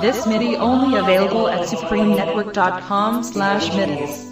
This MIDI only available at supremenetwork.com slash midits.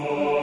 Oh.